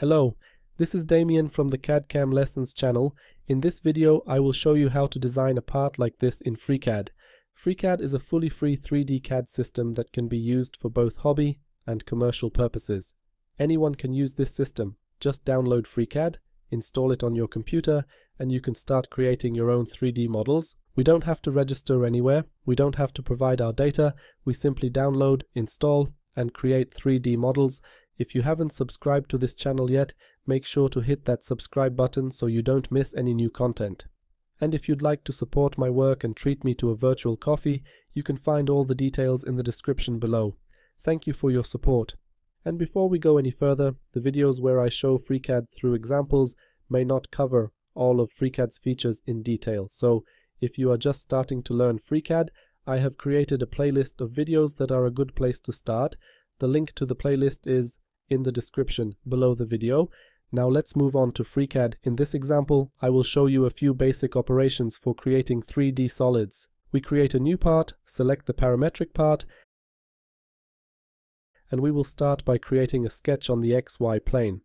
Hello, this is Damien from the CAD-CAM Lessons channel. In this video I will show you how to design a part like this in FreeCAD. FreeCAD is a fully free 3D CAD system that can be used for both hobby and commercial purposes. Anyone can use this system. Just download FreeCAD, install it on your computer, and you can start creating your own 3D models. We don't have to register anywhere, we don't have to provide our data, we simply download, install, and create 3D models. If you haven't subscribed to this channel yet, make sure to hit that subscribe button so you don't miss any new content. And if you'd like to support my work and treat me to a virtual coffee, you can find all the details in the description below. Thank you for your support. And before we go any further, the videos where I show FreeCAD through examples may not cover all of FreeCAD's features in detail. So if you are just starting to learn FreeCAD, I have created a playlist of videos that are a good place to start. The link to the playlist is in the description below the video. Now let's move on to FreeCAD. In this example, I will show you a few basic operations for creating 3D solids. We create a new part, select the parametric part, and we will start by creating a sketch on the XY plane.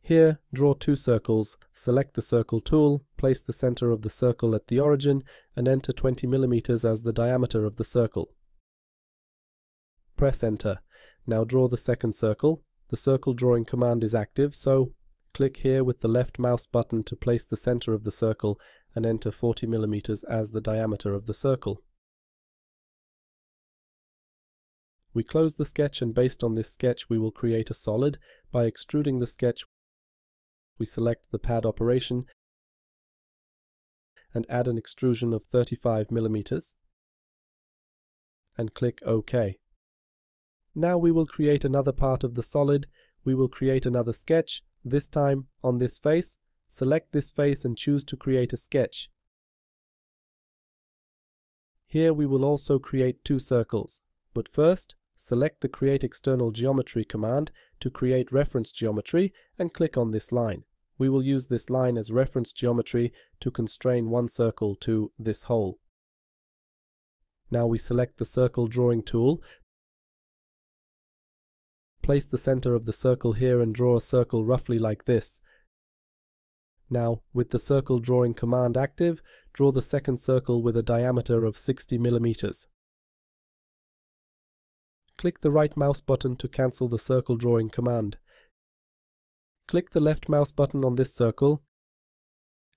Here, draw two circles, select the circle tool, place the center of the circle at the origin, and enter 20 mm as the diameter of the circle. Press enter. Now draw the second circle. The circle drawing command is active, so click here with the left mouse button to place the center of the circle and enter 40 millimeters as the diameter of the circle. We close the sketch and based on this sketch we will create a solid. By extruding the sketch we select the pad operation and add an extrusion of 35 millimeters and click OK. Now we will create another part of the solid. We will create another sketch, this time on this face. Select this face and choose to create a sketch. Here we will also create two circles, but first select the Create External Geometry command to create reference geometry and click on this line. We will use this line as reference geometry to constrain one circle to this hole. Now we select the Circle Drawing tool, place the center of the circle here and draw a circle roughly like this. Now, with the circle drawing command active, draw the second circle with a diameter of 60 millimeters. Click the right mouse button to cancel the circle drawing command. Click the left mouse button on this circle,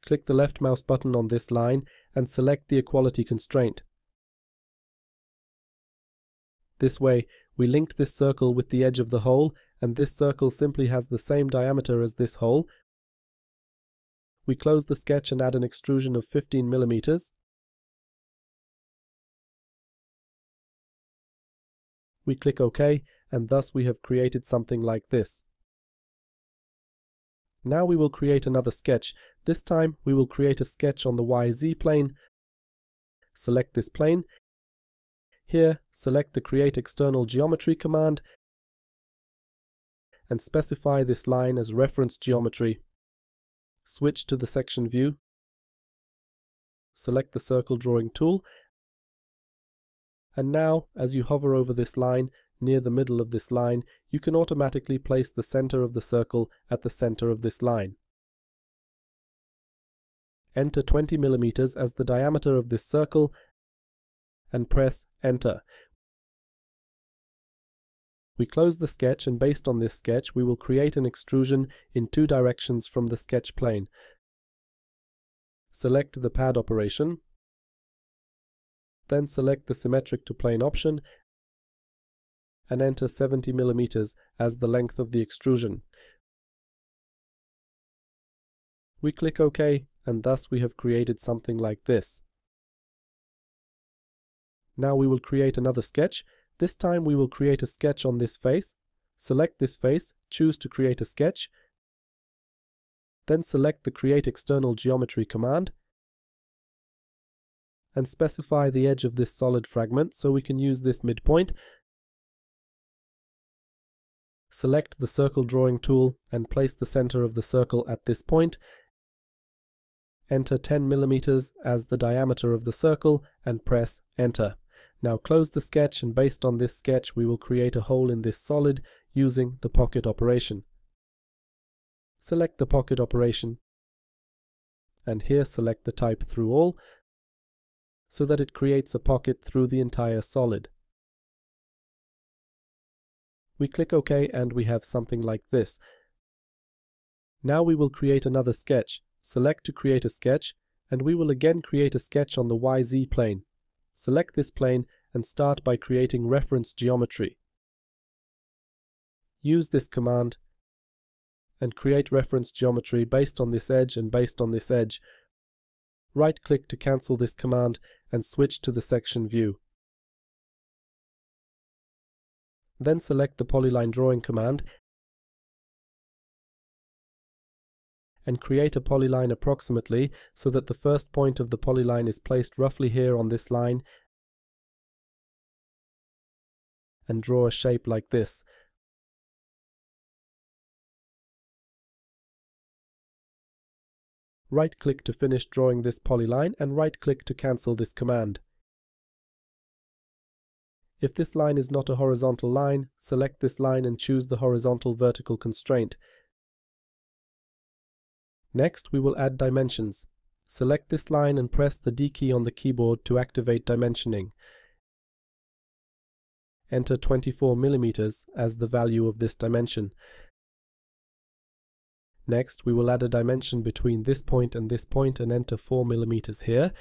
click the left mouse button on this line, and select the equality constraint. This way, we linked this circle with the edge of the hole, and this circle simply has the same diameter as this hole. We close the sketch and add an extrusion of 15 millimeters. We click OK, and thus we have created something like this. Now we will create another sketch. This time we will create a sketch on the YZ plane. Select this plane. Here, select the Create External Geometry command and specify this line as reference geometry. Switch to the section view. Select the circle drawing tool. And now, as you hover over this line, near the middle of this line, you can automatically place the center of the circle at the center of this line. Enter 20 millimeters as the diameter of this circle and press enter. We close the sketch and based on this sketch we will create an extrusion in two directions from the sketch plane. Select the pad operation, then select the symmetric to plane option and enter 70 millimeters as the length of the extrusion. We click OK and thus we have created something like this. Now we will create another sketch. This time we will create a sketch on this face. Select this face, choose to create a sketch, then select the Create External Geometry command and specify the edge of this solid fragment so we can use this midpoint Select the circle drawing tool and place the center of the circle at this point. Enter 10 millimeters as the diameter of the circle and press enter. Now close the sketch and based on this sketch we will create a hole in this solid using the pocket operation. select the pocket operation, and here select the type through all, so that it creates a pocket through the entire solid. We click OK and we have something like this. Now we will create another sketch. Select to create a sketch, and we will again create a sketch on the YZ plane. Select this plane and start by creating reference geometry. Use this command and create reference geometry based on this edge and based on this edge. Right click to cancel this command and switch to the section view. Then select the polyline drawing command and create a polyline approximately so that the first point of the polyline is placed roughly here on this line and draw a shape like this. Right-click to finish drawing this polyline and right-click to cancel this command. If this line is not a horizontal line, select this line and choose the horizontal vertical constraint. Next, we will add dimensions. Select this line and press the D key on the keyboard to activate dimensioning. Enter 24 mm as the value of this dimension. Next, we will add a dimension between this point and this point and enter 4 mm here.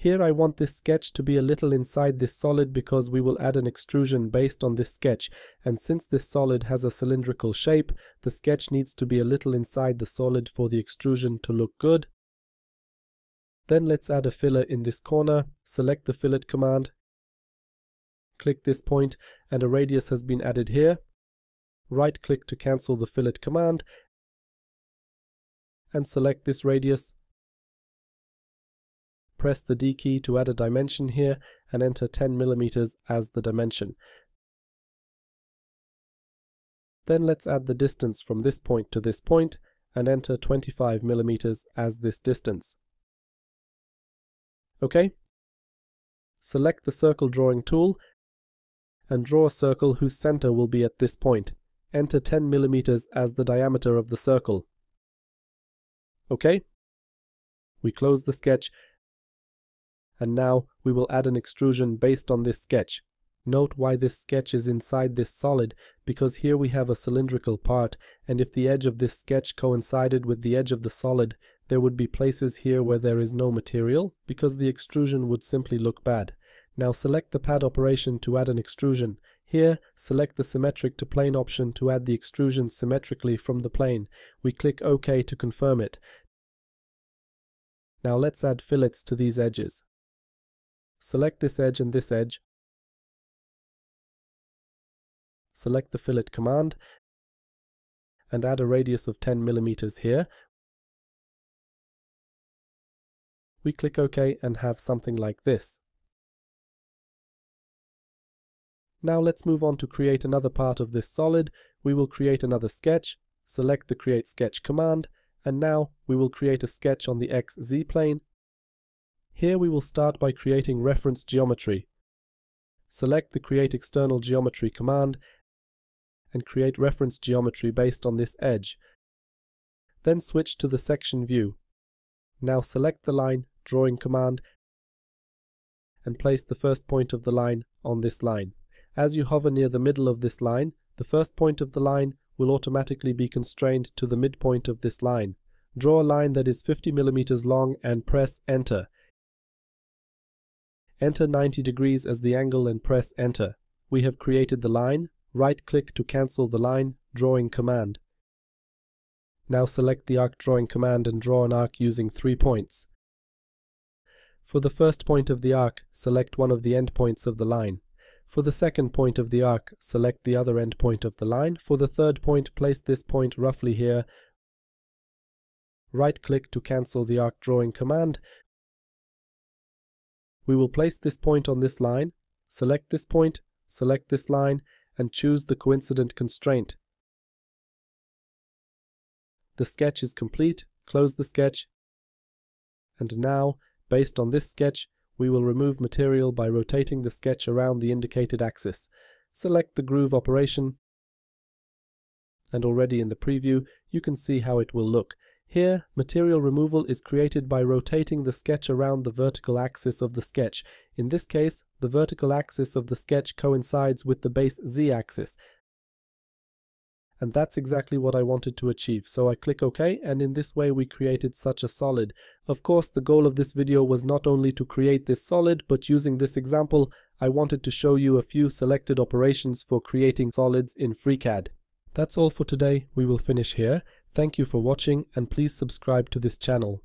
Here I want this sketch to be a little inside this solid because we will add an extrusion based on this sketch. And since this solid has a cylindrical shape, the sketch needs to be a little inside the solid for the extrusion to look good. Then let's add a fillet in this corner, select the fillet command, click this point and a radius has been added here. Right click to cancel the fillet command. And select this radius. Press the D key to add a dimension here and enter 10 millimeters as the dimension. Then let's add the distance from this point to this point and enter 25 millimeters as this distance. Okay? Select the circle drawing tool and draw a circle whose center will be at this point enter 10 millimeters as the diameter of the circle. Okay? We close the sketch and now we will add an extrusion based on this sketch. Note why this sketch is inside this solid, because here we have a cylindrical part, and if the edge of this sketch coincided with the edge of the solid, there would be places here where there is no material, because the extrusion would simply look bad. Now select the pad operation to add an extrusion. Here, select the symmetric to plane option to add the extrusion symmetrically from the plane. We click OK to confirm it. Now let's add fillets to these edges. Select this edge and this edge. Select the fillet command and add a radius of 10 millimeters here. We click OK and have something like this. Now let's move on to create another part of this solid. We will create another sketch, select the create sketch command, and now we will create a sketch on the XZ plane. Here we will start by creating reference geometry. Select the create external geometry command and create reference geometry based on this edge. Then switch to the section view. Now select the line drawing command and place the first point of the line on this line. As you hover near the middle of this line, the first point of the line will automatically be constrained to the midpoint of this line. Draw a line that is 50 millimeters long and press enter. Enter 90 degrees as the angle and press enter. We have created the line. Right click to cancel the line drawing command. Now select the arc drawing command and draw an arc using three points. For the first point of the arc, select one of the endpoints of the line. For the second point of the arc, select the other end point of the line. For the third point, place this point roughly here. Right-click to cancel the arc drawing command. We will place this point on this line, select this point, select this line, and choose the coincident constraint. The sketch is complete, close the sketch, and now, based on this sketch, we will remove material by rotating the sketch around the indicated axis. Select the groove operation and already in the preview you can see how it will look. Here, material removal is created by rotating the sketch around the vertical axis of the sketch. In this case, the vertical axis of the sketch coincides with the base z-axis. And that's exactly what I wanted to achieve. So I click OK, and in this way we created such a solid. Of course, the goal of this video was not only to create this solid, but using this example, I wanted to show you a few selected operations for creating solids in FreeCAD. That's all for today. We will finish here. Thank you for watching and please subscribe to this channel.